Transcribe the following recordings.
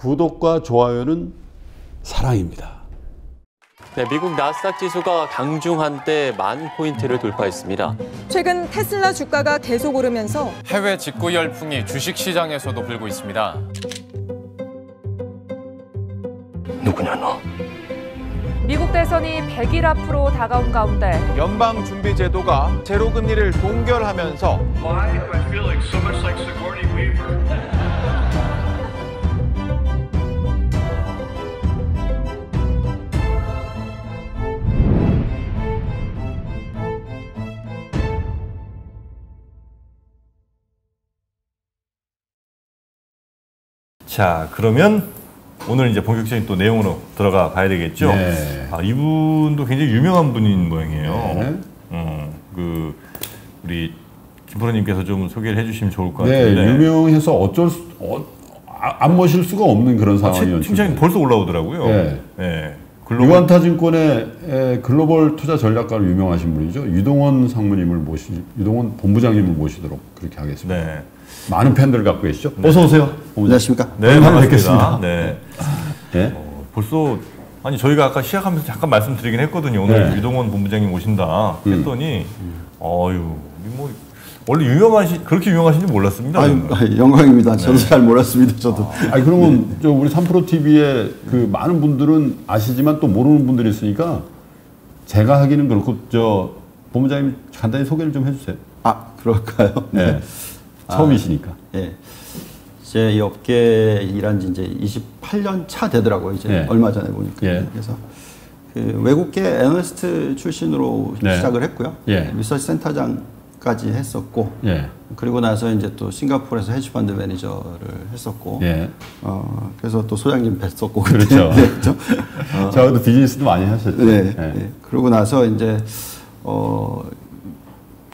구독과 좋아요는 사랑입니다. 네, 미국 나스닥 지수가 강중한 때 만 포인트를 돌파했습니다. 최근 테슬라 주가가 계속 오르면서 해외 직구 열풍이 주식 시장에서도 불고 있습니다. 누구냐 너? 미국 대선이 100일 앞으로 다가온 가운데 연방준비제도가 제로금리를 동결하면서 자, 그러면 오늘 이제 본격적인 또 내용으로 들어가 봐야 되겠죠. 네. 아, 이분도 굉장히 유명한 분인 모양이에요. 네. 어, 그 우리 김프로님께서 좀 소개를 해주시면 좋을 것 네, 같은데. 유명해서 어쩔 수, 어, 아, 안 모실 수가 없는 그런 아, 상황이었죠. 팀장님 벌써 올라오더라고요. 네. 네. 글로벌 유한타증권의 에, 글로벌 투자 전략가로 유명하신 분이죠. 유동원 상무님을 모시, 유동원 본부장님을 모시도록 그렇게 하겠습니다. 네. 많은 팬들을 갖고 계시죠. 어서 오세요. 안녕하십니까? 네, 반갑습니다. 뵙겠습니다. 네. 예? 어, 벌써 아니 저희가 아까 시작하면서 잠깐 말씀드리긴 했거든요. 오늘 네. 유동원 본부장님 오신다 음. 했더니 어유 뭐 원래 유명하시 그렇게 유명하신지 몰랐습니다. 아유, 아유, 영광입니다. 저도 잘 몰랐습니다. 저도. 아니 그러면 저 우리 삼프로 TV에 그 많은 분들은 아시지만 또 모르는 분들이 있으니까 제가 하기는 그렇고 저 본부장님 간단히 소개를 좀 해주세요. 아, 그럴까요? 네. 처음이시니까. 예. 이제 이 업계에 일한 지 이제 28년 차 되더라고요. 이제 예. 얼마 전에 보니까. 예. 그래서 그 외국계 애널리스트 출신으로 네. 시작을 했고요. 예. 리서치 센터장까지 했었고. 예. 그리고 나서 이제 또 싱가포르에서 헤지펀드 매니저를 했었고. 예. 어, 그래서 또 소장님 뵀었고. 그렇죠. 네, 그렇죠. 저도 비즈니스도 많이 하셨죠. 네. 예. 네. 그러고 나서 이제 어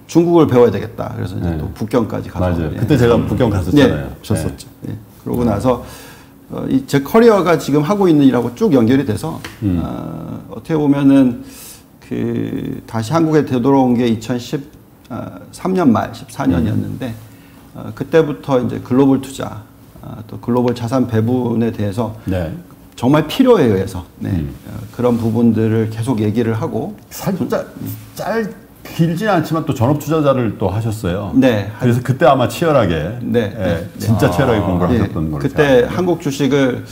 중국을 배워야 되겠다. 그래서 이제 네. 또 북경까지 가서 맞아요. 예. 그때 제가 북경 갔었잖아요. 네, 오셨었죠. 예. 그러고 나서 어, 이제 커리어가 지금 하고 있는 일하고 쭉 연결이 돼서 음. 어, 어떻게 보면은 그 다시 한국에 되돌아온 게 2013년 말 14년이었는데 어, 그때부터 이제 글로벌 투자 어, 또 글로벌 자산 배분에 대해서 네. 정말 필요에 의해서 네, 음. 어, 그런 부분들을 계속 얘기를 하고 살짝 짤 길진 않지만 또 전업 투자자를 또 하셨어요. 네. 그래서 그때 아마 치열하게 네, 예, 네, 진짜 치열하게 공부를 예, 하셨던 걸로 그때 생각합니다. 한국 주식을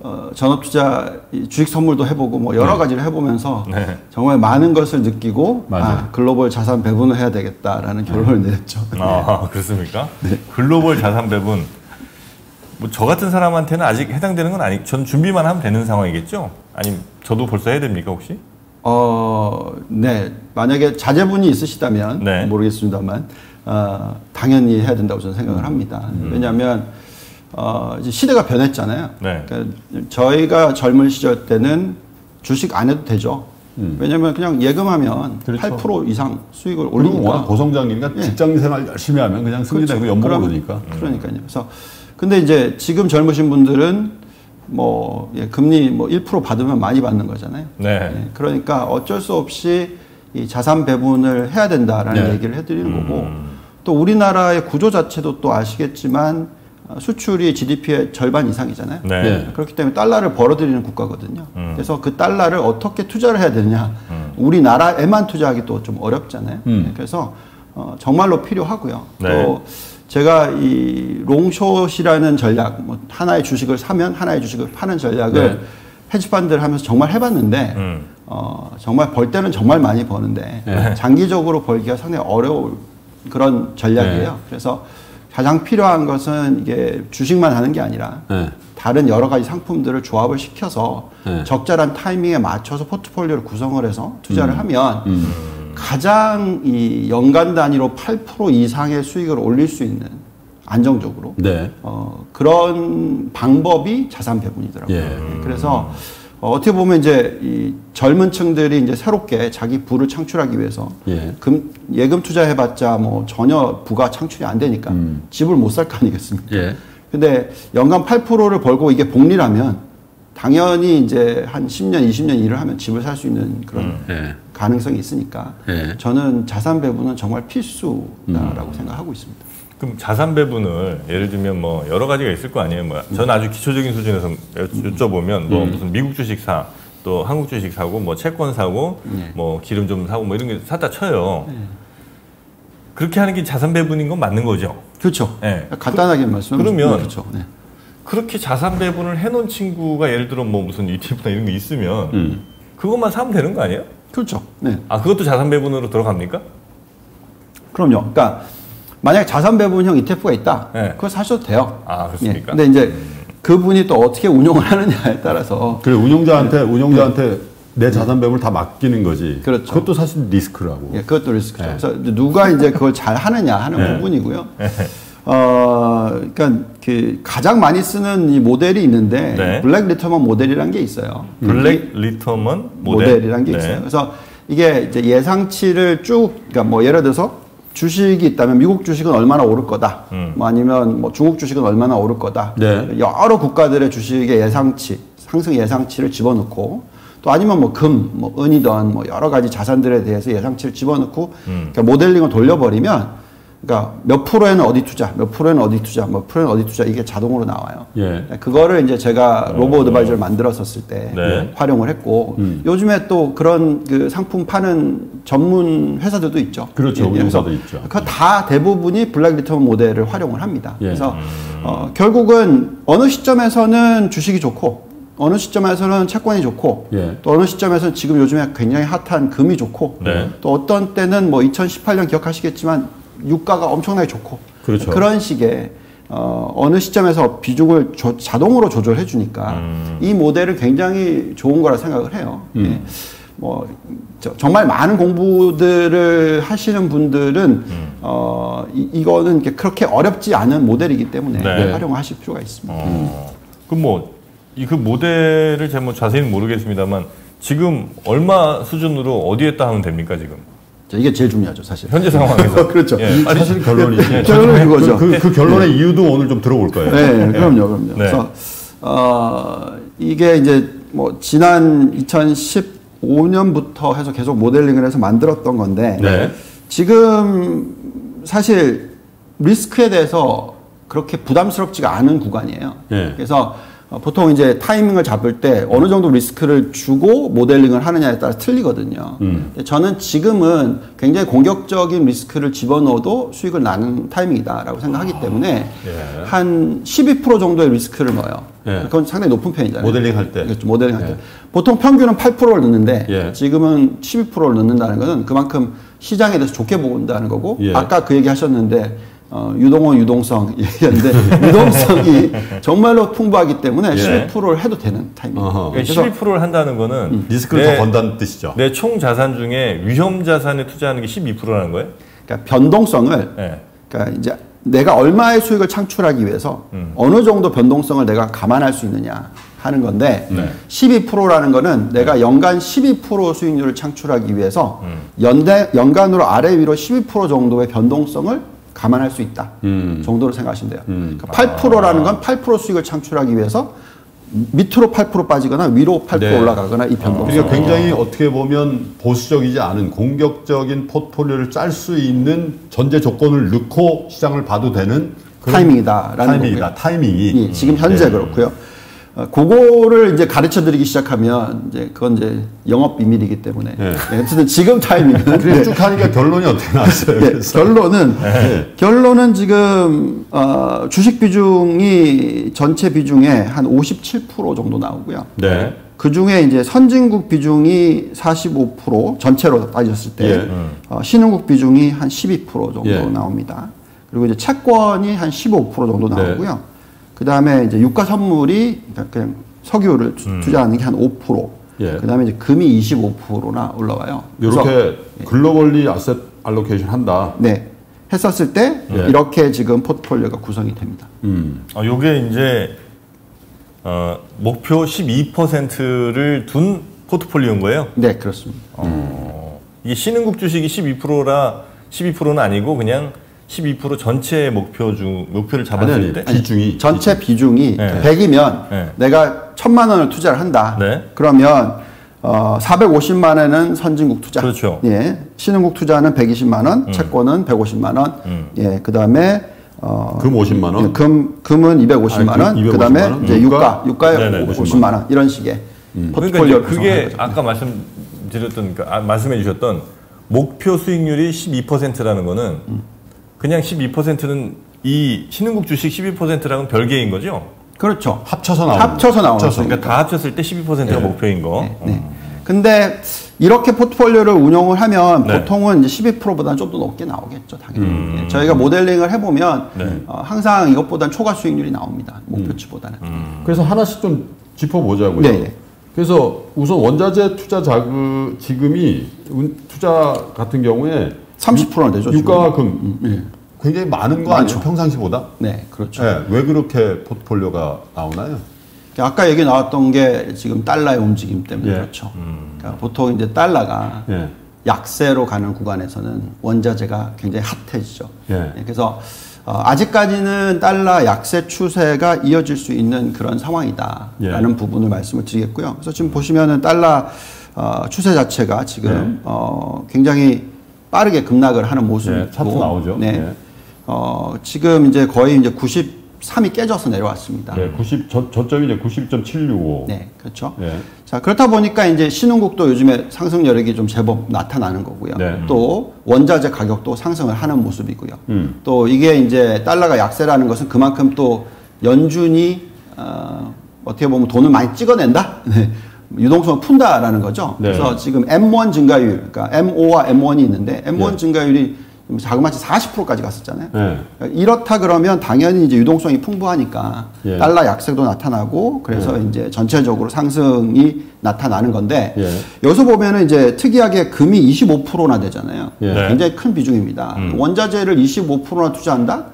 어, 전업 투자 이 주식 선물도 해보고 뭐 여러 가지를 해보면서 네. 정말 많은 것을 느끼고. 아, 글로벌 자산 배분을 해야 되겠다라는 결론을 내렸죠. 아 그렇습니까? 네. 글로벌 자산 배분 뭐 저 같은 사람한테는 아직 해당되는 건 아니. 전 준비만 하면 되는 상황이겠죠? 아니면 저도 벌써 해야 됩니까 혹시? 어, 네. 만약에 자제분이 있으시다면 네. 모르겠습니다만 어, 당연히 해야 된다고 저는 생각을 합니다. 음. 왜냐하면 어, 이제 시대가 변했잖아요. 네. 그러니까 저희가 젊은 시절 때는 주식 안 해도 되죠. 왜냐하면 그냥 예금하면 음. 그렇죠. 8% 이상 수익을 올리니까. 워낙 고성장이니까 예. 직장 생활 열심히 하면 그냥 승리되고 그렇죠. 연봉 오르니까. 그러니까요. 그래서 근데 이제 지금 젊으신 분들은 뭐 예, 금리 뭐 1% 받으면 많이 받는 거잖아요. 네. 예, 그러니까 어쩔 수 없이 이 자산 배분을 해야 된다라는 네. 얘기를 해드리는 거고 또 우리나라의 구조 자체도 또 아시겠지만 어, 수출이 GDP의 절반 이상이잖아요. 네. 네. 그렇기 때문에 달러를 벌어들이는 국가거든요. 음. 그래서 그 달러를 어떻게 투자를 해야 되느냐. 우리나라에만 투자하기 또 좀 어렵잖아요. 음. 네, 그래서 어, 정말로 필요하고요. 네. 또 제가 이 롱숏이라는 전략, 뭐 하나의 주식을 사면 하나의 주식을 파는 전략을 네. 헤지펀드를 하면서 정말 해봤는데 음. 어, 정말 벌 때는 정말 많이 버는데 네. 장기적으로 벌기가 상당히 어려울 그런 전략이에요. 네. 그래서 가장 필요한 것은 이게 주식만 하는 게 아니라 네. 다른 여러 가지 상품들을 조합을 시켜서 네. 적절한 타이밍에 맞춰서 포트폴리오를 구성을 해서 투자를 음. 하면 가장 이 연간 단위로 8% 이상의 수익을 올릴 수 있는 안정적으로 네. 어, 그런 방법이 자산 배분이더라고요. 예. 네, 그래서 어, 어떻게 보면 이제 이 젊은 층들이 이제 새롭게 자기 부를 창출하기 위해서 예. 금, 예금 투자해봤자 뭐 전혀 부가 창출이 안 되니까 음. 집을 못 살 거 아니겠습니까? 예. 근데 연간 8%를 벌고 이게 복리라면 당연히 이제 한 10년, 20년 일을 하면 집을 살 수 있는 그런 예. 가능성이 있으니까 예. 저는 자산 배분은 정말 필수다라고 생각하고 있습니다. 그럼 자산 배분을 예를 들면 뭐 여러 가지가 있을 거 아니에요. 뭐 저는 아주 기초적인 수준에서 여- 여쭤보면 뭐 무슨 미국 주식 사, 또 한국 주식 사고, 뭐 채권 사고, 뭐 기름 좀 사고 뭐 이런 게 샀다 쳐요. 그렇게 하는 게 자산 배분인 건 맞는 거죠. 그렇죠. 네. 간단하게 말씀하면 그러면 그렇죠. 네. 그렇게 자산 배분을 해놓은 친구가 예를 들어 뭐 무슨 ETF나 이런 게 있으면 음. 그것만 사면 되는 거 아니에요? 그렇죠. 네. 아 그것도 자산 배분으로 들어갑니까? 그럼요. 그러니까 만약에 자산 배분형 ETF가 있다. 네. 그걸 사셔도 돼요. 아 그렇습니까? 예. 근데 이제 그분이 또 어떻게 운용을 하느냐에 따라서 그래 운용자한테 운용자한테 내 자산 배분을 다 맡기는 거지. 그렇죠. 것도 사실 리스크라고. 예, 그것도 리스크죠. 네. 그래서 누가 이제 그걸 잘 하느냐 하는 네. 부분이고요. 어, 그러니까 그 가장 많이 쓰는 이 모델이 있는데 네. 블랙 리터먼 모델이라는 게 있어요. 블랙 리터먼 모델? 모델이라는 게 네. 있어요. 그래서 이게 이제 예상치를 쭉, 그러니까 뭐 예를 들어서 주식이 있다면 미국 주식은 얼마나 오를 거다. 음. 뭐 아니면 뭐 중국 주식은 얼마나 오를 거다. 네. 여러 국가들의 주식의 예상치, 상승 예상치를 집어넣고 또 아니면 뭐 금, 뭐 은이던 뭐 여러 가지 자산들에 대해서 예상치를 집어넣고 음. 그러니까 모델링을 돌려버리면 그러니까 몇 프로에는 어디 투자, 몇 프로에는 어디 투자, 몇 프로에는 어디 투자 이게 자동으로 나와요. 예. 그거를 이제 제가 robo advisor를 만들었었을 때 네. 활용을 했고 음. 요즘에 또 그런 그 상품 파는 전문 회사들도 있죠. 그렇죠. 예, 운용사도 있죠. 그다 대부분이 블랙 리터먼 모델을 활용을 합니다. 예. 그래서 어, 결국은 어느 시점에서는 주식이 좋고 어느 시점에서는 채권이 좋고 예. 또 어느 시점에서는 지금 요즘에 굉장히 핫한 금이 좋고 네. 또 어떤 때는 뭐 2018년 기억하시겠지만 유가가 엄청나게 좋고 그렇죠. 런 식의 어, 어느 시점에서 비중을 조- 자동으로 조절해 주니까 음. 이 모델은 굉장히 좋은 거라 생각을 해요. 음. 예. 뭐 저- 정말 많은 공부들을 하시는 분들은 음. 어, 이, 이렇게 그렇게 어렵지 않은 모델이기 때문에 네. 활용하실 필요가 있습니다. 어. 그럼 뭐, 이 그 모델을 제가 뭐 자세히는 모르겠습니다만 지금 얼마 수준으로 어디에다 하면 됩니까, 지금? 자, 이게 제일 중요하죠, 사실. 현재 상황에서. 그렇죠. 예. 아니, 사실 결론이지. 예, 결론은 그거죠. 그, 그, 그 결론의 이유도 오늘 좀 들어볼 거예요. 네, 그럼요, 그럼요. 네. 그래서 어, 이게 이제 뭐 지난 2015년부터 해서 계속 모델링을 해서 만들었던 건데 네. 지금 사실 리스크에 대해서 그렇게 부담스럽지가 않은 구간이에요. 예. 그래서 어, 보통 이제 타이밍을 잡을 때 어느 정도 리스크를 주고 모델링을 하느냐에 따라 틀리거든요. 음. 저는 지금은 굉장히 공격적인 리스크를 집어넣어도 수익을 나는 타이밍이다라고 생각하기 때문에 예. 한12% 정도의 리스크를 넣어요. 예. 그건 상당히 높은 편이잖아요. 모델링 할 때. 그렇죠. 모델링 할 때. 예. 보통 평균은 8%를 넣는데 예. 지금은 12%를 넣는다는 것은 그만큼 시장에 대해서 좋게 보는다는 거고 예. 아까 그 얘기 하셨는데 어, 유동호 유동성 얘기했는데 유동성이 정말로 풍부하기 때문에 예. 12%를 해도 되는 타이밍이에요. 어허. 그러니까 그래서 12%를 한다는 거는 음. 리스크를 내- 더 건다는 뜻이죠. 내 총 자산 중에 위험 자산에 투자하는 게 12%라는 거예요? 그러니까 변동성을 네. 그러니까 이제 내가 얼마의 수익을 창출하기 위해서 음. 어느 정도 변동성을 내가 감안할 수 있느냐 하는 건데 네. 12%라는 거는 내가 연간 12% 수익률을 창출하기 위해서 음. 연대, 연간으로 아래 위로 12% 정도의 변동성을 감안할 수 있다 음. 정도로 생각하시면 돼요. 음. 그러니까 8%라는 건 8% 수익을 창출하기 위해서 밑으로 8% 빠지거나 위로 8% 네. 올라가거나 이 변동성. 그러니까 굉장히 어떻게 보면 보수적이지 않은 공격적인 포트폴리오를 짤 수 있는 전제 조건을 넣고 시장을 봐도 되는 타이밍이다라는 타이밍이다. 거고요. 타이밍이. 예, 지금 현재 네. 그렇고요. 어, 그거를 이제 가르쳐 드리기 시작하면 이제 그건 이제 영업 비밀이기 때문에 네. 네, 어쨌든 지금 타이밍은 네. 쭉 하니까 결론이 어떻게 나왔어요? 예, 그래서. 결론은 네. 결론은 지금 어, 주식 비중이 전체 비중의 한 57% 정도 나오고요. 네. 그 중에 이제 선진국 비중이 45% 전체로 따졌을 때 예. 어, 신흥국 비중이 한 12% 정도 예. 나옵니다. 그리고 이제 채권이 한 15% 정도 네. 나오고요. 그 다음에 이제 유가 선물이 그러니까 그냥 석유를 투- 투자하는 게 한 5%. 음. 예. 그 다음에 이제 금이 25%나 올라와요. 이렇게 globally asset allocation 한다. 네. 했었을 때 예. 이렇게 지금 포트폴리오가 구성이 됩니다. 음. 어, 요게 이제 어, 목표 12%를 둔 포트폴리오인 거예요. 네, 그렇습니다. 어, 이게 신흥국 주식이 12%라 12%는 아니고 그냥 12% 전체 목표 중 목표를 아니, 잡았을 아니, 때 비중이. 전체 비중이 네. 100이면 네. 내가 천만 원을 투자를 한다. 네. 그러면 어, 450만 원은 선진국 투자. 그렇죠. 예. 신흥국 투자는 120만 원, 채권은 150만 원. 음. 예. 그다음에 어, 금 50만 원? 예, 금 금은 250만 아니, 원, 금 250만 그다음에 원? 이제 유가? 유가 유가에 네네. 50만 원 이런 식의 그러니까 포트폴리오를 이제 그게. 아까 말씀드렸던 그 아, 말씀해 주셨던 목표 수익률이 12%라는 거는 그냥 12%는 이 신흥국 주식 12%랑은 별개인 거죠? 그렇죠. 합쳐서 나오는 합쳐서 나오는 합쳐서. 거죠. 그러니까 다 합쳤을 때 12%가 목표인 거. 네, 네. 근데 이렇게 포트폴리오를 운용을 하면 네. 보통은 이제 12%보다는 좀 더 높게 나오겠죠, 당연히. 예, 저희가 모델링을 해보면 네. 어, 항상 이것보다는 초과 수익률이 나옵니다. 목표치보다는. 그래서 하나씩 좀 짚어보자고요. 네, 네. 그래서 우선 원자재 투자 자금 지금이 운- 투자 같은 경우에 30%나 되죠. 유가금. 음, 예. 굉장히 많은 거 많죠. 아니에요? 평상시보다? 네, 그렇죠. 네, 왜 그렇게 포트폴리오가 나오나요? 아까 얘기 나왔던 게 지금 달러의 움직임 때문에 예. 그렇죠. 그러니까 보통 이제 달러가 예. 약세로 가는 구간에서는 원자재가 굉장히 핫해지죠. 예. 그래서 어, 아직까지는 달러 약세 추세가 이어질 수 있는 그런 상황이다라는 예. 부분을 말씀을 드리겠고요. 그래서 지금 보시면은 달러 어, 추세 자체가 지금 어, 굉장히 빠르게 급락을 하는 모습이고, 예, 차트 나오죠. 네. 예. 어, 지금 이제 거의 이제 93이 깨져서 내려왔습니다. 네, 90 저, 저점이 이제 91.765. 네, 그렇죠. 예. 자, 그렇다 보니까 이제 신흥국도 요즘에 상승 여력이 좀 제법 나타나는 거고요. 네. 또 원자재 가격도 상승을 하는 모습이고요. 음. 또 이게 이제 달러가 약세라는 것은 그만큼 또 연준이 어, 어떻게 보면 돈을 많이 찍어낸다. 네. 유동성을 푼다라는 거죠. 네. 그래서 지금 M1 증가율, 그러니까 M5와 M1이 있는데 M1 네. 증가율이 자그마치 40%까지 갔었잖아요. 네. 이렇다 그러면 당연히 이제 유동성이 풍부하니까 예. 달러 약세도 나타나고 그래서 이제 전체적으로 상승이 나타나는 건데 예. 여기서 보면은 이제 특이하게 금이 25%나 되잖아요. 예. 네. 굉장히 큰 비중입니다. 원자재를 25%나 투자한다?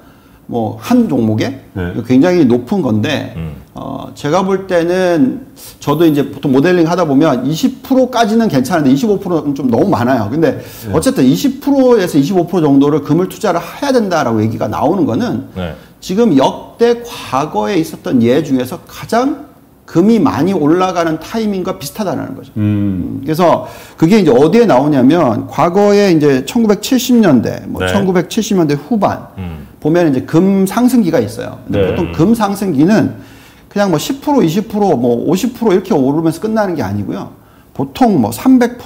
뭐 한 종목에 네. 이거 굉장히 높은 건데 어 제가 볼 때는 저도 이제 보통 모델링 하다 보면 20%까지는 괜찮은데 25%는 좀 너무 많아요. 근데 어쨌든 20%에서 25% 정도를 금을 투자를 해야 된다라고 얘기가 나오는 거는 네. 지금 역대 과거에 있었던 예 중에서 가장 금이 많이 올라가는 타이밍과 비슷하다는 거죠. 음. 그래서 그게 이제 어디에 나오냐면 과거에 이제 1970년대, 뭐 네. 1970년대 후반 음. 보면 이제 금 상승기가 있어요. 근데 네. 보통 금 상승기는 그냥 뭐 10%, 20%, 뭐 50% 이렇게 오르면서 끝나는 게 아니고요. 보통 뭐 300%,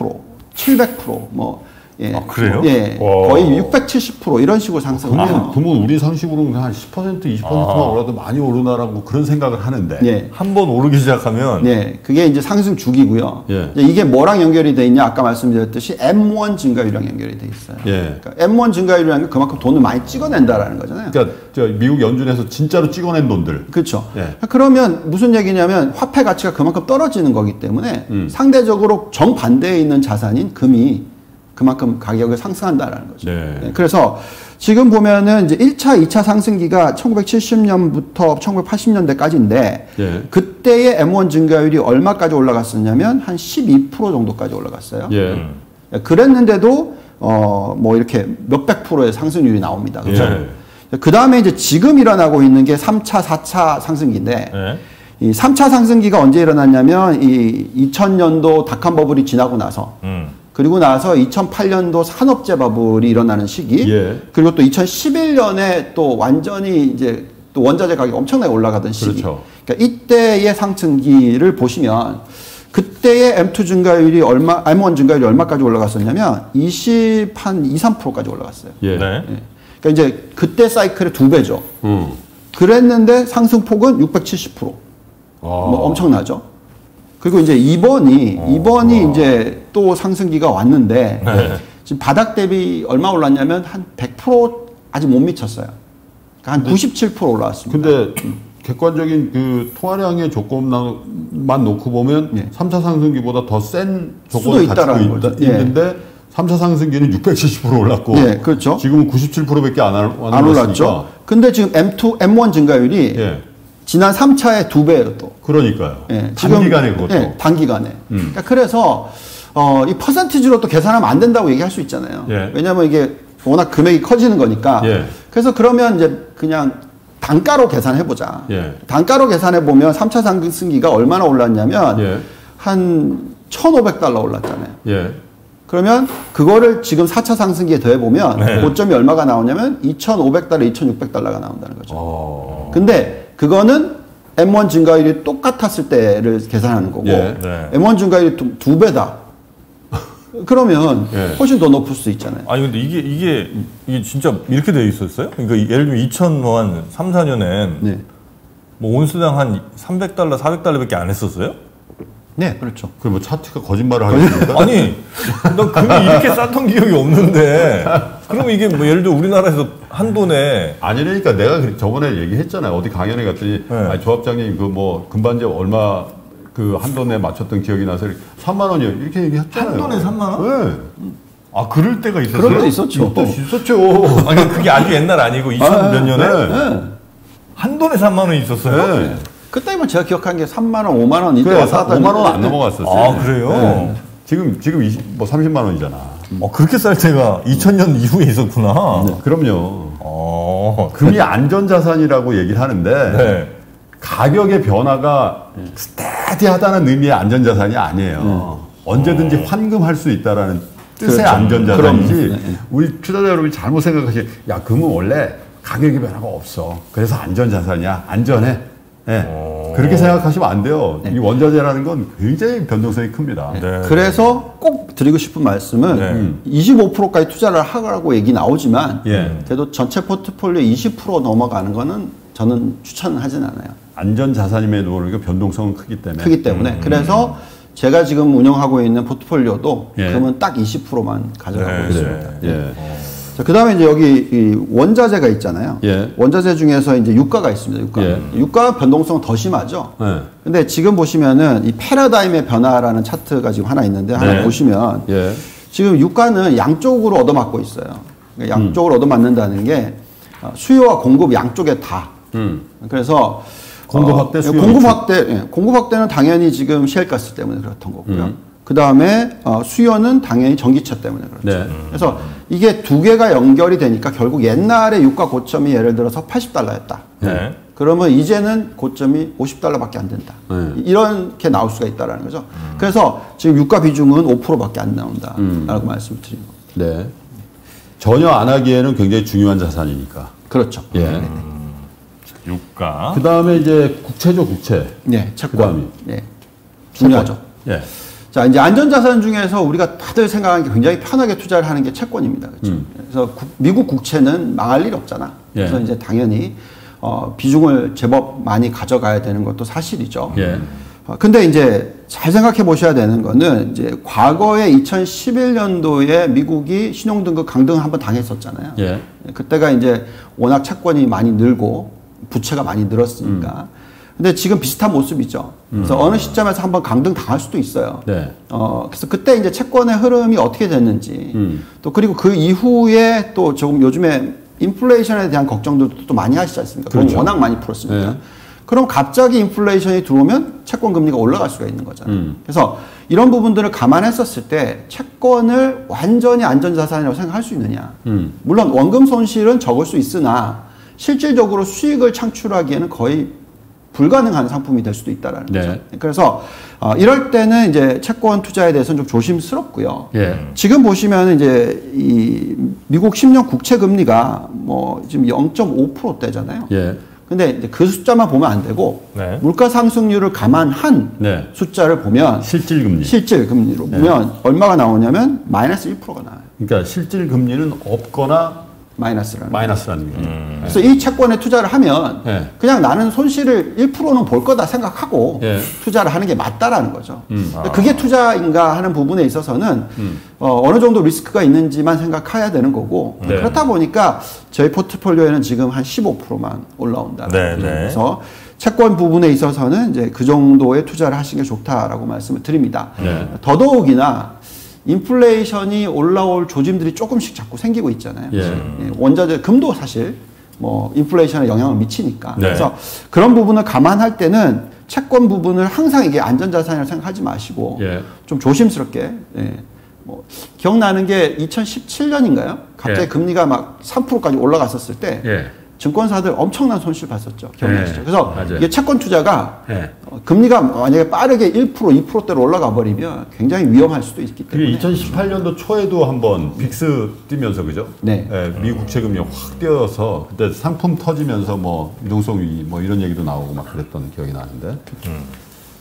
700%뭐 예. 아, 그래요? 예. 와. 거의 670% 이런 식으로 상승해요. 그러면 우리 상식으로는 한 10% 20%만 올라도 많이 오르나라고 그런 생각을 하는데. 예. 한번 오르기 시작하면 네, 그게 이제 상승 주기고요. 예. 이게 뭐랑 연결이 돼 있냐? 아까 말씀드렸듯이 M1 증가율이랑 연결이 돼 있어요. 예. 그러니까 M1 증가율이라는 게 그만큼 돈을 많이 찍어낸다라는 거잖아요. 그러니까 저 미국 연준에서 진짜로 찍어낸 돈들. 그렇죠. 예. 그러면 무슨 얘기냐면 화폐 가치가 그만큼 떨어지는 거기 때문에 음. 상대적으로 정반대에 있는 자산인 금이 그만큼 가격을 상승한다라는 거죠. 네. 그래서 지금 보면은 이제 1차, 2차 상승기가 1970년부터 1980년대까지인데 예. 그때의 M1 증가율이 얼마까지 올라갔었냐면 한 12% 정도까지 올라갔어요. 예. 그랬는데도 어 뭐 이렇게 몇백 프로의 상승률이 나옵니다. 그렇죠? 예. 그 다음에 이제 지금 일어나고 있는 게 3차, 4차 상승기인데 네. 이 3차 상승기가 언제 일어났냐면 이 2000년도 닷컴 버블이 지나고 나서 음. 그리고 나서 2008년도 산업재 버블이 일어나는 시기 예. 그리고 또 2011년에 또 완전히 이제 또 원자재 가격이 엄청나게 올라가던 시기 그렇죠. 그러니까 이때의 상승기를 보시면 그때의 M2 증가율이 얼마, M1 증가율이 얼마까지 올라갔었냐면 20, 한 2, 3%까지 올라갔어요. 예. 네. 예. 그러니까 이제 그때 사이클의 두 배죠. 음. 그랬는데 상승폭은 670%. 아. 뭐 엄청나죠. 그리고 이제 이번이 이번이 이제 또 상승기가 왔는데 네. 지금 바닥 대비 얼마 올랐냐면 한 100% 아직 못 미쳤어요. 그러니까 한97% 올라왔습니다. 근데 객관적인 그 통화량의 조건만 놓고 보면 예. 삼 3차 상승기보다 더 센 조건을 있다라는 있다. 예. 있는데 3차 상승기는 670% 올랐고 예, 그렇죠. 지금은 97%밖에 안, 안, 안. 올랐죠. 근데 지금 M2, M1 증가율이 예. 지난 3차의 두 배예요 또. 그러니까요. 예, 단기간에 그것도. 음. 예, 단기간에. 그러니까 그래서 어, 이 퍼센티지로 또 계산하면 안 된다고 얘기할 수 있잖아요. 예. 왜냐하면 이게 워낙 금액이 커지는 거니까. 예. 그래서 그러면 이제 그냥 단가로 계산해 보자. 예. 단가로 계산해 보면 3차 상승기가 얼마나 올랐냐면 예. 한 1,500달러 올랐잖아요. 예. 그러면 그거를 지금 4차 상승기에 더해보면 네. 고점이 얼마가 나오냐면 2,500달러, 2,600달러가 나온다는 거죠. 어. 근데 그거는 M1 증가율이 똑같았을 때를 계산하는 거고 예. 네. M1 증가율이 두, 두 배다. 그러면 예. 훨씬 더 높을 수 있잖아요. 아니 근데 이게 이게 이게 진짜 이렇게 돼 있었어요? 그러니까 예를 들면 2000한 3, 4년엔 네. 뭐 온수당 한 300달러, 400달러밖에 안 했었어요? 네, 그렇죠. 그럼 뭐 차트가 거짓말을 하겠습니까? 아니, 나 금이 이렇게 쌌던 기억이 없는데. 그러면 이게 뭐 예를 들어 우리나라에서 한 돈에 아니라니까 내가 그- 저번에 얘기했잖아요. 어디 강연에 갔더니 네. 아니, 조합장님 그 뭐 금반지 얼마 그 한 돈에 맞췄던 기억이 나서 3만 원이요. 이렇게 얘기했잖아요. 한 돈에 3만 원? 네. 아 그럴 때가 있었어요? 그럴 때 있었죠. 또 있었죠. 아니 그게 아주 옛날 아니고 2000 아, 몇 년에 네. 한 돈에 3만 원이 있었어요? 네. 그때면 제가 기억한 게 3만 원, 5만 원 이때 그래, 왔다 갔다 5만 원 안 넘어갔었어요. 아 그래요? 네. 지금 지금 20, 뭐 30만 원이잖아. 어 그렇게 쌀 때가 2000년 이후에 있었구나. 그럼요. 어. 금이 안전자산이라고 얘기를 하는데 네. 가격의 변화가 스테디하다는 의미의 안전자산이 아니에요. 언제든지 환금할 수 있다라는 뜻의 그렇죠. 안전자산이지. 네. 우리 투자자 여러분이 잘못 생각하시. 야 금은 원래 가격의 변화가 없어. 그래서 안전자산이야. 안전해. 예. 그렇게 생각하시면 안 돼요. 이 원자재라는 건 굉장히 변동성이 큽니다. 네. 그래서 꼭 드리고 싶은 말씀은 네. 25%까지 투자를 하라고 얘기 나오지만 예. 그래도 전체 포트폴리오 20% 넘어가는 거는 저는 추천하진 않아요. 안전 자산임에도 불구하고 변동성은 크기 때문에. 크기 때문에 그래서 제가 지금 운영하고 있는 포트폴리오도 예. 금은 딱 20%만 가져가고 네, 있습니다. 네. 예. 자, 그 다음에 이제 여기 이 원자재가 있잖아요. 예. 원자재 중에서 이제 유가가 있습니다. 유가. 예. 유가 변동성 더 심하죠. 예. 근데 지금 보시면은 이 패러다임의 변화라는 차트가 지금 하나 있는데 하나 네. 보시면 예. 지금 유가는 양쪽으로 얻어맞고 있어요. 그러니까 양쪽으로 얻어맞는다는 게 어, 수요와 공급 양쪽에 다. 음. 그래서 공급 어, 확대, 수요 공급. 확대, 예, 공급 확대는 당연히 지금 셰일가스 때문에 그렇던 거고요. 음. 그 다음에 어, 수요는 당연히 전기차 때문에 그렇죠. 네. 그래서 이게 두 개가 연결이 되니까 결국 옛날에 유가 고점이 예를 들어서 80달러였다. 네. 그러면 이제는 고점이 50달러밖에 안 된다. 네. 이렇게 나올 수가 있다라는 거죠. 그래서 지금 유가 비중은 5%밖에 안 나온다라고 말씀을 드린 겁니다. 네. 전혀 안 하기에는 굉장히 중요한 자산이니까. 그렇죠. 예. 유가. 그 다음에 이제 국채죠, 국채. 네, 채권. 그다음이? 네. 중요하죠. 예. 자, 이제 안전자산 중에서 우리가 다들 생각하는 게 굉장히 편하게 투자를 하는 게 채권입니다. 그렇죠? 그래서 국- 미국 국채는 망할 일이 없잖아. 그래서 예. 이제 당연히 어, 비중을 제법 많이 가져가야 되는 것도 사실이죠. 예. 어, 근데 이제 잘 생각해 보셔야 되는 거는 이제 과거에 2011년도에 미국이 신용등급 강등을 한번 당했었잖아요. 예. 그때가 이제 워낙 채권이 많이 늘고 부채가 많이 늘었으니까. 근데 지금 비슷한 모습이죠. 그래서 어느 시점에서 한번 강등 당할 수도 있어요. 네. 어, 그래서 그때 이제 채권의 흐름이 어떻게 됐는지, 음. 또 그리고 그 이후에 또 조금 요즘에 인플레이션에 대한 걱정들도 또 많이 하시지 않습니까? 돈 그렇죠. 워낙 많이 풀었으니까. 네. 그럼 갑자기 인플레이션이 들어오면 채권 금리가 올라갈 수가 있는 거잖아요. 음. 그래서 이런 부분들을 감안했었을 때 채권을 완전히 안전자산이라고 생각할 수 있느냐. 음. 물론 원금 손실은 적을 수 있으나 실질적으로 수익을 창출하기에는 거의 불가능한 상품이 될 수도 있다라는 네. 거죠. 그래서 어, 이럴 때는 이제 채권 투자에 대해서는 좀 조심스럽고요. 예. 지금 보시면 이제 이 미국 10년 국채 금리가 뭐 지금 0.5%대잖아요. 예. 근데 이제 그 숫자만 보면 안 되고 네. 물가 상승률을 감안한 네. 숫자를 보면 실질 금리. 실질 금리로 네. 보면 얼마가 나오냐면 마이너스 1%가 나와요. 그러니까 실질 금리는 없거나 마이너스라는. 마이너스라는 거죠. 그래서 이 채권에 투자를 하면 네. 그냥 나는 손실을 1%는 볼 거다 생각하고 예. 투자를 하는 게 맞다라는 거죠. 음. 근데 그게 투자인가 하는 부분에 있어서는 어, 느 정도 리스크가 있는지만 생각해야 되는 거고 네. 그렇다 보니까 저희 포트폴리오에는 지금 한 15%만 올라온다. 네, 네. 그래서 채권 부분에 있어서는 이제 그 정도의 투자를 하시는 게 좋다라고 말씀을 드립니다. 네. 더더욱이나 인플레이션이 올라올 조짐들이 조금씩 자꾸 생기고 있잖아요. 예. 예, 원자재 금도 사실 뭐 인플레이션에 영향을 미치니까. 네. 그래서 그런 부분을 감안할 때는 채권 부분을 항상 이게 안전자산이라고 생각하지 마시고 예. 좀 조심스럽게. 예. 뭐 기억나는 게 2017년인가요? 갑자기 예. 금리가 막 3%까지 올라갔었을 때 예. 증권사들 엄청난 손실 봤었죠. 기억나시죠? 네, 그래서 맞아요. 이게 채권 투자가 네. 어, 금리가 만약에 빠르게 1% 2%대로 올라가 버리면 굉장히 위험할 수도 있기 때문에 그게 2018년도 초에도 한번 빅스 뛰면서 그죠? 네. 예, 미국 채금리 확 뛰어서 그때 상품 터지면서 뭐 유동성 위기 뭐 이런 얘기도 나오고 막 그랬던 기억이 나는데.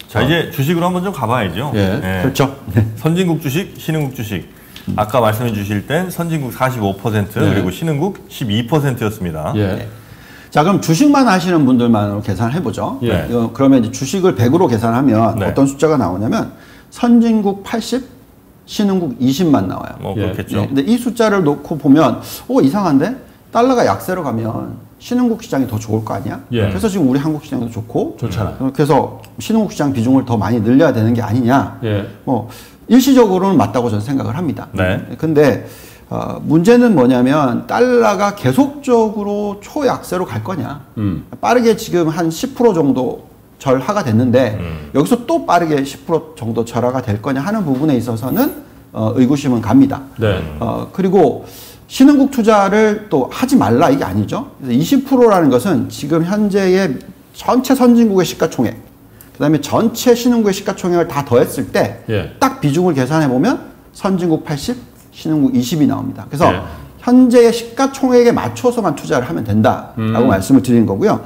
자 이제 주식으로 한번 좀 가봐야죠. 예. 그렇죠. 선진국 주식, 신흥국 주식. 아까 말씀해 주실 땐 선진국 45% 네. 그리고 신흥국 12%였습니다. 예. 자, 그럼 주식만 하시는 분들만으로 계산을 해보죠. 예. 이거 그러면 이제 주식을 100으로 계산하면 네. 어떤 숫자가 나오냐면 선진국 80, 신흥국 20만 나와요. 뭐 예. 그렇겠죠. 네, 근데 이 숫자를 놓고 보면 어 이상한데 달러가 약세로 가면 신흥국 시장이 더 좋을 거 아니야? 예. 그래서 지금 우리 한국 시장도 좋고 좋잖아요. 그래서 신흥국 시장 비중을 더 많이 늘려야 되는 게 아니냐? 예. 뭐 일시적으로는 맞다고 저는 생각을 합니다. 네. 근데 어, 문제는 뭐냐면 달러가 계속적으로 초약세로 갈 거냐? 음. 빠르게 지금 한 10% 정도 절하가 됐는데 음. 여기서 또 빠르게 10% 정도 절하가 될 거냐 하는 부분에 있어서는 어, 의구심은 갑니다. 네. 어, 그리고 신흥국 투자를 또 하지 말라 이게 아니죠. 그래서 20%라는 것은 지금 현재의 전체 선진국의 시가총액, 그다음에 전체 신흥국의 시가총액을 다 더했을 때딱 예. 비중을 계산해 보면 선진국 80, 신흥국 20이 나옵니다. 그래서 예. 현재의 시가총액에 맞춰서만 투자를 하면 된다라고 음. 말씀을 드리는 거고요.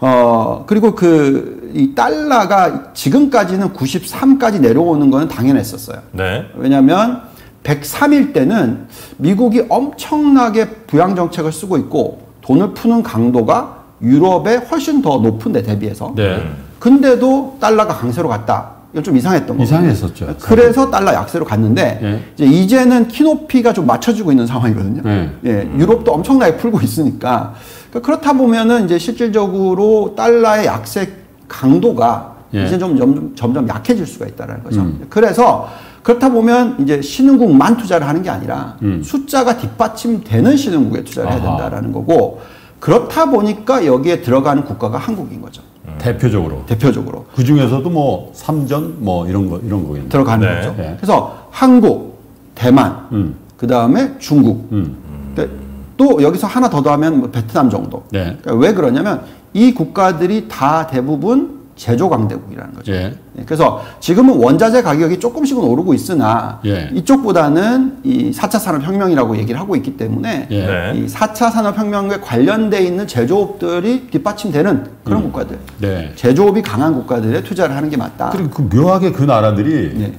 어, 그리고 그, 이 달러가 지금까지는 93까지 내려오는 거는 당연했었어요. 네. 왜냐하면 103일 때는 미국이 엄청나게 부양 정책을 쓰고 있고 돈을 푸는 강도가 유럽에 훨씬 더 높은데 대비해서. 네. 근데도 달러가 강세로 갔다. 이건 좀 이상했던 거죠. 이상했었죠. 그래서 달러 약세로 갔는데 예. 이제 이제 는 키높이가 좀 맞춰지고 있는 상황이거든요. 예. 예, 유럽도 엄청나게 풀고 있으니까 그러니까 그렇다 보면은 이제 실질적으로 달러의 약세 강도가 예. 이제 좀 점점, 점점 약해질 수가 있다는 거죠. 음. 그래서 그렇다 보면 이제 신흥국만 투자를 하는 게 아니라 음. 숫자가 뒷받침되는 신흥국에 투자를 해야 아하. 된다라는 거고 그렇다 보니까 여기에 들어가는 국가가 한국인 거죠. 대표적으로. 대표적으로. 그 중에서도 뭐 삼전 뭐 이런 거 이런 거겠네. 들어가는 네. 거죠. 네. 그래서 한국, 대만, 음. 그 다음에 중국, 음. 그러니까 또 여기서 하나 더 더하면 뭐 베트남 정도. 네. 그러니까 왜 그러냐면 이 국가들이 다 대부분 제조 강대국이라는 거죠. 예. 네, 그래서 지금은 원자재 가격이 조금씩은 오르고 있으나 예. 이쪽보다는 이 4차 산업혁명이라고 얘기를 하고 있기 때문에 예. 네. 이 4차 산업혁명에 관련돼 있는 제조업들이 뒷받침되는 그런 국가들, 네. 제조업이 강한 국가들에 투자를 하는 게 맞다. 그리고 그 묘하게 그 나라들이 네.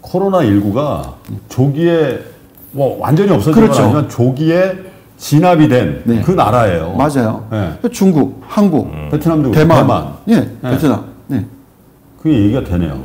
코로나 19가 조기에 뭐 완전히 없어진 건 그렇죠. 아니지만 조기에 진압이 된그 네. 나라예요. 맞아요. 네. 중국, 한국, 베트남도 대만, 대만. 예, 베트남, 네, 그게 얘기가 되네요.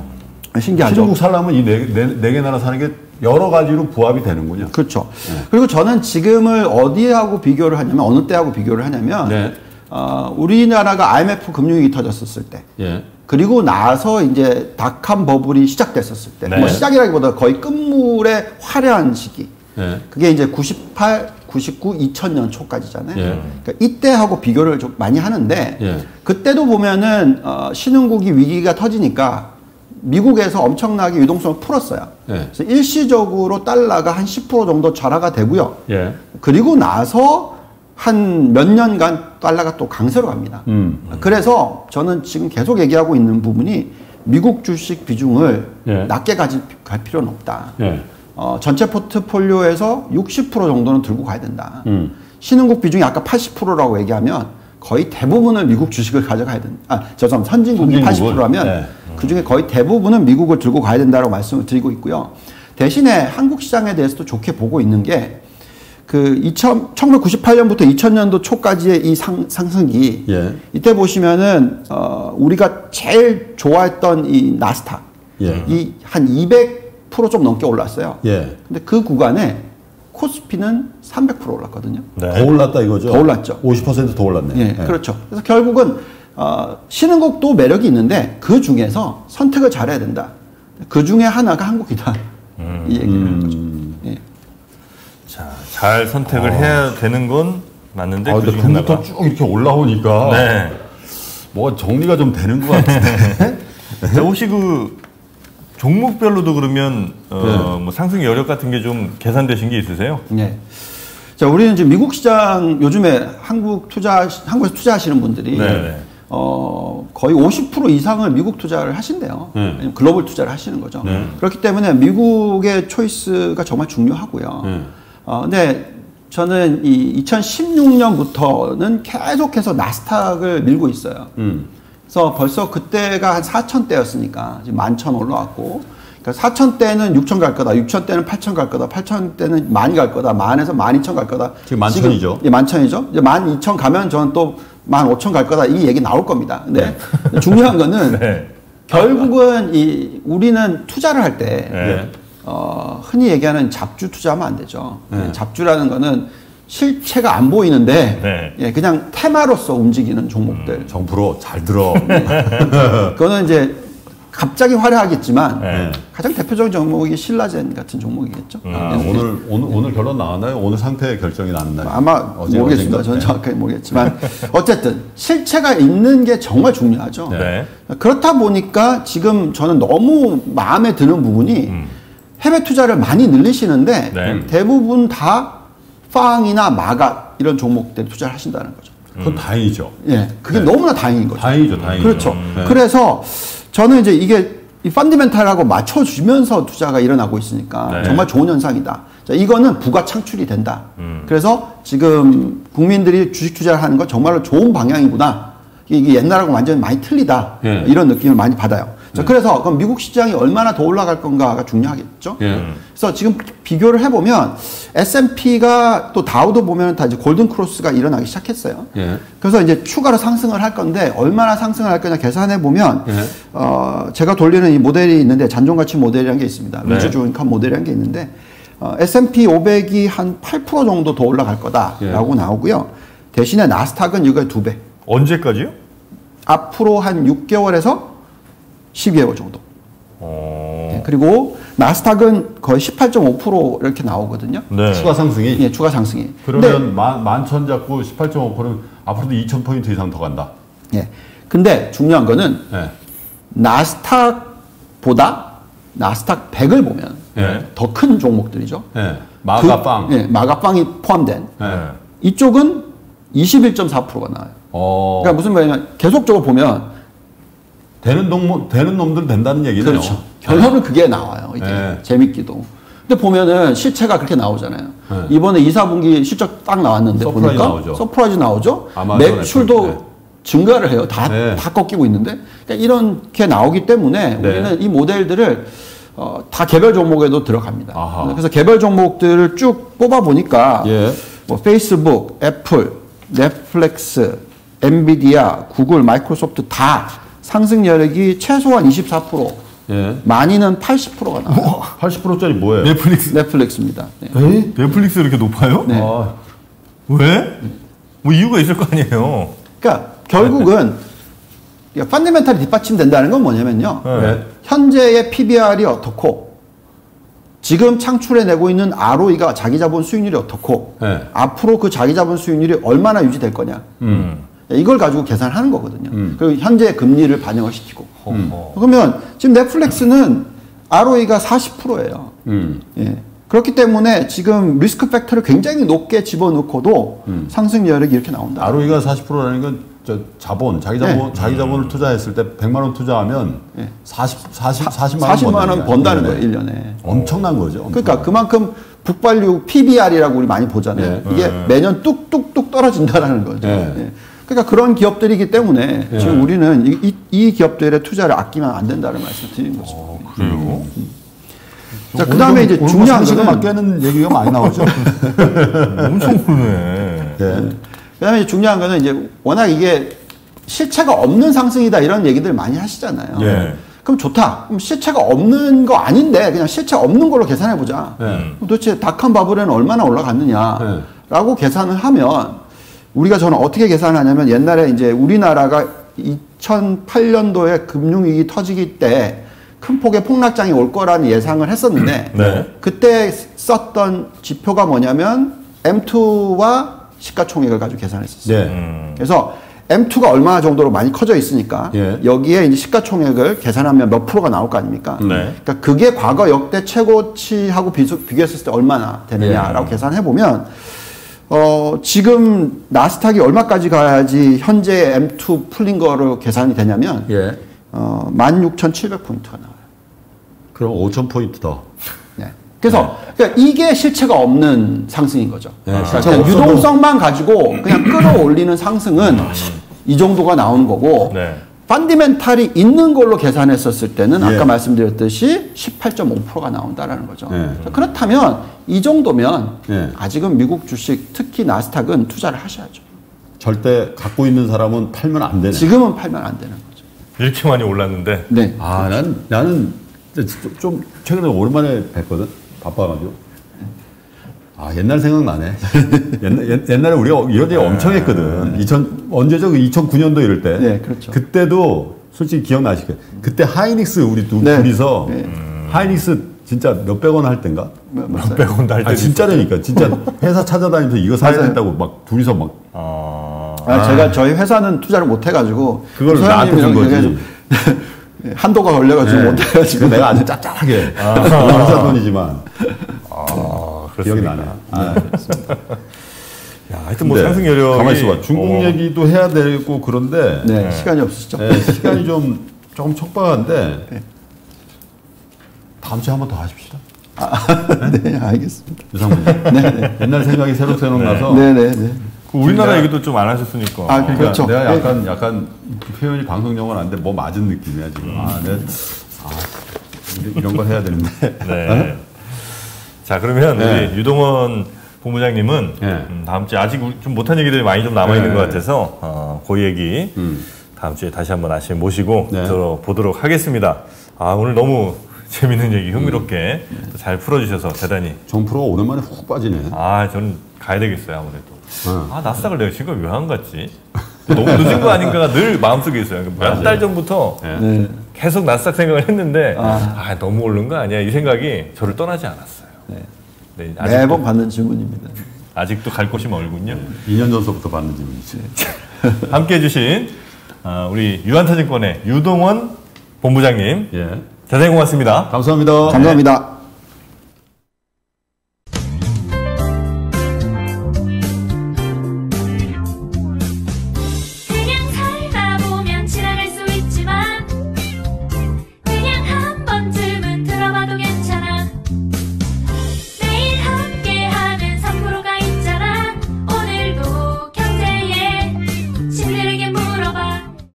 신기하죠. 신흥국 살려면 이네 네, 네개 나라 사는 게 여러 가지로 부합이 되는군요. 그렇죠. 그리고 저는 지금을 어디하고 비교를 하냐면 어느 때하고 비교를 하냐면 네. 어, 우리나라가 IMF 금융위기 터졌었을 때 예. 그리고 나서 이제 닷컴 버블이 시작됐었을 때, 네. 뭐 시작이라기보다 거의 끝물의 화려한 시기. 예. 그게 이제 98, 99, 2000년 초까지잖아요. 예. 그러니까 이때하고 비교를 좀 많이 하는데 예. 그때도 보면은 어, 신흥국이 위기가 터지니까 미국에서 엄청나게 유동성을 풀었어요. 예. 그래서 일시적으로 달러가 한 10% 정도 절하가 되고요. 예. 그리고 나서 한 몇 년간 달러가 또 강세로 갑니다. 음. 그래서 저는 지금 계속 얘기하고 있는 부분이 미국 주식 비중을 예. 낮게 가질 갈 필요는 없다. 예. 어, 전체 포트폴리오에서 60% 정도는 들고 가야 된다. 음. 신흥국 비중이 아까 80%라고 얘기하면 거의 대부분을 미국 주식을 가져가야 된다. 아, 죄송합니다. 선진국이 선진국은? 80%라면 네. 그 중에 거의 대부분은 미국을 들고 가야 된다고 말씀을 드리고 있고요. 대신에 한국 시장에 대해서도 좋게 보고 있는 게 그 2000, 1998년부터 2000년도 초까지의 이 상, 상승기 예. 이때 보시면은 어, 우리가 제일 좋아했던 이 나스닥 예. 이한 200% 좀 넘게 올랐어요. 예. 근데 그 구간에 코스피는 300% 올랐거든요. 네. 더 올랐다 이거죠. 더 올랐죠. 50%더 올랐네. 예, 그렇죠. 그래서 결국은 어, 신흥국도 매력이 있는데 그 중에서 선택을 잘해야 된다. 그 중에 하나가 한국이다. 이 얘기를 하는 거죠. 예. 자, 잘 선택을 해야 되는 건 맞는데 아, 그 근데 중에 하나가 금부터 쭉 이렇게 올라오니까 네. 뭐 정리가 좀 되는 것 같은데. 자, 혹시 그 종목별로도 그러면 어, 네. 뭐 상승 여력 같은 게 좀 계산되신 게 있으세요? 예. 자, 우리는 지금 미국 시장 요즘에 한국 투자 한국에서 투자하시는 분들이 네. 어, 거의 50% 이상을 미국 투자를 하신대요. 네. 글로벌 투자를 하시는 거죠. 네. 그렇기 때문에 미국의 초이스가 정말 중요하고요. 네. 어, 근데 저는 이 2016년부터는 계속해서 나스닥을 밀고 있어요. 음. 그래서 벌써 그때가 한 4,000대였으니까 지금 11,000 올라왔고 그러니까 4,000대는 6,000갈 거다. 6,000대는 8,000갈 거다. 8,000대는 많이 갈 거다. 만에서 12,000 갈 거다. 지금 11,000이죠. 예, 11,000이죠. 이제 12,000 가면 저는 또 15,000 갈 거다. 이 얘기 나올 겁니다. 근데 중요한 거는 네. 결국은 이 우리는 투자를 할때 네. 어, 흔히 얘기하는 잡주 투자하면 안 되죠. 예, 잡주라는 거는 실체가 안 보이는데 네. 예, 그냥 테마로서 움직이는 종목들. 정프로 잘 들어. 그거는 이제 갑자기 화려하겠지만 네. 가장 대표적인 종목이 신라젠 같은 종목이겠죠. 아, 예, 오늘 오늘 오늘 결론 나왔나요? 오늘 상태 결정이 났나요? 아마 어제, 모르겠습니다. 어젠가? 저는 네. 정확하게 모르겠지만 어쨌든 실체가 있는 게 정말 중요하죠. 네. 그렇다 보니까 지금 저는 너무 마음에 드는 부분이 해외 투자를 많이 늘리시는데 네. 대부분 다 빵이나 마가 이런 종목들 투자를 하신다는 거죠. 그건 다행이죠. 예, 그게 네. 너무나 다행인 거죠. 다행이죠, 다행이죠. 그렇죠. 네. 그래서 저는 이제 이게 이 펀디멘탈하고 맞춰주면서 투자가 일어나고 있으니까 네. 정말 좋은 현상이다. 자, 이거는 부가 창출이 된다. 음. 그래서 지금 국민들이 주식 투자를 하는 건 정말로 좋은 방향이구나. 이게 옛날하고 완전히 많이 틀리다. 예. 이런 느낌을 많이 받아요. 자, 네. 그래서 그럼 미국 시장이 얼마나 더 올라갈 건가가 중요하겠죠. 예. 그래서 지금 비교를 해보면 S&P가 또 다우도 보면 다 이제 골든 크로스가 일어나기 시작했어요. 예. 그래서 이제 추가로 상승을 할 건데 얼마나 상승을 할 거냐 계산해 보면 예. 어, 제가 돌리는 이 모델이 있는데 잔존 가치 모델이라는 게 있습니다. 네. 위주주 인컴 모델이라는 게 있는데 어, S&P 500이 한 8% 정도 더 올라갈 거다라고 예. 나오고요. 대신에 나스닥은 이거의 두 배. 언제까지요? 앞으로 한 6개월에서 12개월 정도. 어. 네, 그리고 나스닥은 거의 18.5% 이렇게 나오거든요. 네. 추가 상승이 예, 추가 상승이. 그러면 만 만천 잡고 18.5%는 앞으로도 2천 포인트 이상 더 간다. 예. 근데 중요한 거는 예. 나스닥보다 나스닥 100을 보면 예. 더큰 종목들이죠. 예. 마가팡. 그, 예, 마가팡이 포함된 예. 이쪽은 21.4%가 나와요. 어. 그러니까 무슨 말이냐면 계속적으로 보면 되는 놈 되는 놈들 된다는 얘기네요. 그렇죠. 결론은 그게 나와요. 이게 네. 재밌기도. 근데 보면은 실체가 그렇게 나오잖아요. 네. 이번에 2, 4분기 실적 딱 나왔는데 surprise 보니까 나오죠. surprise 나오죠. 매출도 애플, 네. 증가를 해요. 다, 네. 다 꺾이고 있는데. 그러니까 이렇게 나오기 때문에 네. 우리는 이 모델들을 어, 다 개별 종목에도 들어갑니다. 아하. 그래서 개별 종목들을 쭉 뽑아 보니까 예. 뭐 페이스북, 애플, 넷플릭스, 엔비디아, 구글, 마이크로소프트 다 상승 여력이 최소한 24%, 예. 많이는 80%가 나와요. 80%짜리 뭐예요? 넷플릭스. 넷플릭스입니다. 네. 에이? 넷플릭스 이렇게 높아요? 네. 아, 왜? 뭐 이유가 있을 거 아니에요. 그러니까 결국은 펀드멘탈이 뒷받침된다는 건 뭐냐면요. 네. 현재의 PBR이 어떻고 지금 창출해내고 있는 ROE가 자기 자본 수익률이 어떻고 네. 앞으로 그 자기 자본 수익률이 얼마나 유지될 거냐. 음. 이걸 가지고 계산하는 거거든요. 음. 그리고 현재 금리를 반영을 시키고. 어. 그러면 지금 넷플릭스는 ROE가 40%예요. 음. 예. 그렇기 때문에 지금 리스크 팩터를 굉장히 높게 집어넣고도 상승 여력이 이렇게 나온다. ROE가 40%라는 건 저 자본, 자기 자본, 네. 자기 자본을 투자했을 때 100만 원 투자하면 네. 40 40 40만 원 40만 원 번다는 거예요. 거예요, 1년에. 엄청난 거죠. 그러니까 그만큼 북발류 PBR이라고 우리 많이 보잖아요. 네. 이게 매년 뚝뚝뚝 떨어진다라는 거죠. 네. 예. 그러니까 그런 기업들이기 때문에 네. 지금 우리는 이, 이, 이 기업들의 투자를 아끼면 안 된다는 말씀을 드리는 거죠. 어, 그래요? 자, 그 다음에 이제 중요한 거는 맞게는 얘기가 많이 나오죠. 엄청 그러네. 예. 그다음에 이제 중요한 거는 이제 워낙 이게 실체가 없는 상승이다 이런 얘기들 많이 하시잖아요. 예. 그럼 좋다. 그럼 실체가 없는 거 아닌데 그냥 실체 없는 걸로 계산해 보자. 예. 그럼 도대체 닷컴 바블에는 얼마나 올라갔느냐라고 네. 계산을 하면 우리가 저는 어떻게 계산하냐면 옛날에 이제 우리나라가 2008년도에 금융위기 터지기 때 큰 폭의 폭락장이 올 거라는 예상을 했었는데 네. 그때 썼던 지표가 뭐냐면 M2와 시가총액을 가지고 계산했었어요. 네. 음. 그래서 M2가 얼마 정도로 많이 커져 있으니까 예. 여기에 이제 시가총액을 계산하면 몇 프로가 나올 거 아닙니까? 네. 그러니까 그게 과거 역대 최고치하고 비교, 비교했을 때 얼마나 되느냐라고 계산해 보면 어, 지금 나스닥이 얼마까지 가야지 현재 M2 풀린 거로 계산이 되냐면 예. 어, 16,700포인트가 나와요. 그럼 5천 포인트 더. 네. 그래서 그러니까 이게 실체가 없는 상승인 거죠. 네, 그러니까 그냥 없어도- 유동성만 가지고 그냥 끌어올리는 상승은 이 정도가 나오는 거고 네. 펀디멘탈이 있는 걸로 계산했었을 때는 예. 아까 말씀드렸듯이 18.5%가 나온다라는 거죠. 예. 자, 그렇다면 이 정도면 예. 아직은 미국 주식 특히 나스닥은 투자를 하셔야죠. 절대 갖고 있는 사람은 팔면 안 되네. 지금은 팔면 안 되는 거죠. 이렇게 많이 올랐는데 네. 아, 난, 나는 좀 최근에 오랜만에 뵀거든. 바빠가지고. 아, 옛날 생각나네. 옛날, 옛- 옛날에 우리가 이런 얘기 엄청 했거든. 2000, 언제죠? 2009년도 이럴 때. 네, 그렇죠. 그때도 솔직히 기억나실 거예요. 그때 하이닉스 우리 두, 네. 둘이서 네. 하이닉스 진짜 몇백 원 할 땐가? 뭐, 맞아요. 100원 달때 아, 진짜라니까. 진짜 회사 찾아다니면서 이거 사야 맞아요. 된다고 막 둘이서 막 어, 아, 제가 저희 회사는 투자를 못 해가지고 그걸 나한테 준 거지. 한도가 걸려가지고 네. 못 해가지고 내가 아주 짭짤하게 회사 돈이지만 아, 기억이? 나네. 아, 야, 하여튼 뭐 상승 여력이 가만히 있어봐. 중국 어, 얘기도 해야 되고 그런데 네, 시간이 없으시죠? 네, 시간이 좀 조금 촉박한데 네. 다음 주에 한 번 더 하십시다. 네, 알겠습니다. 유상문 옛날 생각이 새록새록 나서 네, 네, 네. 그 우리나라 얘기도 좀 안 하셨으니까. 아, 그러니까 그렇죠. 내가 네. 약간 약간 표현이 방송 용어는 안돼 뭐 맞은 느낌이야 지금. 아, 내가 아, 이런- 이런 걸 해야 되는데. 네. 자 그러면 네. 우리 유동원 본부장님은 네. 음, 다음 주에 아직 좀 못한 얘기들이 많이 좀 남아 있는 네. 것 같아서 어, 그 얘기 음. 다음 주에 다시 한번 아시에 모시고 네. 들어보도록 하겠습니다. 아 오늘 너무 재밌는 얘기 흥미롭게 또잘 풀어주셔서 대단히 정프로가 오랜만에 훅 빠지네. 아 저는 가야 되겠어요 아무래도. 어. 아 나스닥을 내가 지금 왜 안 갔지? 너무 늦은 거 아닌가가 늘 마음속에 있어요. 몇 달 전부터 네. 계속 나스닥 생각을 했는데 아, 너무 오른 거 아니야 이 생각이 저를 떠나지 않았어요. 네. 아직도, 매번 받는 질문입니다. 아직도 갈 곳이 멀군요. 2년 전서부터 받는 질문이지. 함께 해주신 아, 우리 유한타증권의 유동원 본부장님 예. 대단히 고맙습니다. 감사합니다. 감사합니다.